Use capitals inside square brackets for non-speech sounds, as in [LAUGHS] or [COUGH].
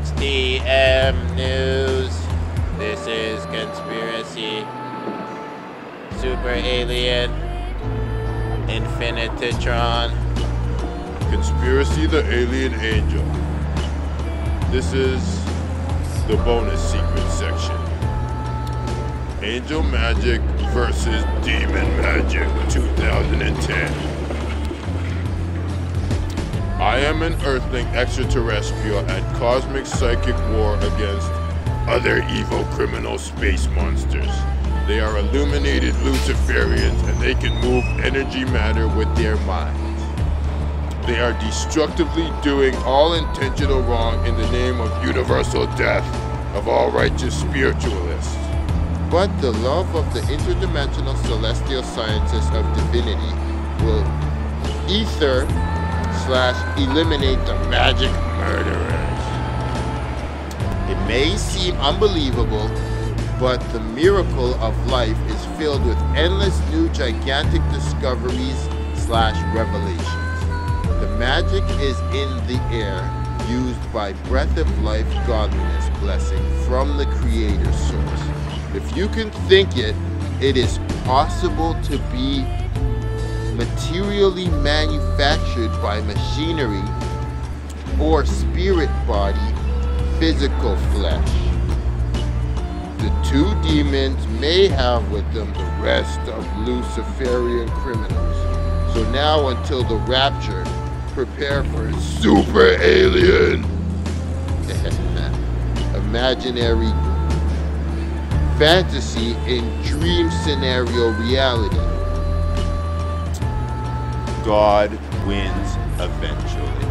HTM News. This is Conspiracy. Super Alien. Infinititron. Conspiracy the Alien Angel. This is the bonus secret section. Angel Magic versus Demon Magic 2010. I am an Earthling extraterrestrial at cosmic psychic war against other evil criminal space monsters. They are illuminated Luciferians and they can move energy matter with their minds. They are destructively doing all intentional wrong in the name of universal death of all righteous spiritualists. But the love of the interdimensional celestial sciences of divinity will ether slash eliminate the magic murderers. It may seem unbelievable, but the miracle of life is filled with endless new gigantic discoveries slash revelations. The magic is in the air, used by breath of life godliness blessing from the creator source. If you can think it, it is possible to be materially manufactured by machinery or spirit body, physical flesh. The two demons may have with them the rest of Luciferian criminals. So now until the rapture, prepare for super alien [LAUGHS] imaginary fantasy in dream scenario reality. God wins eventually.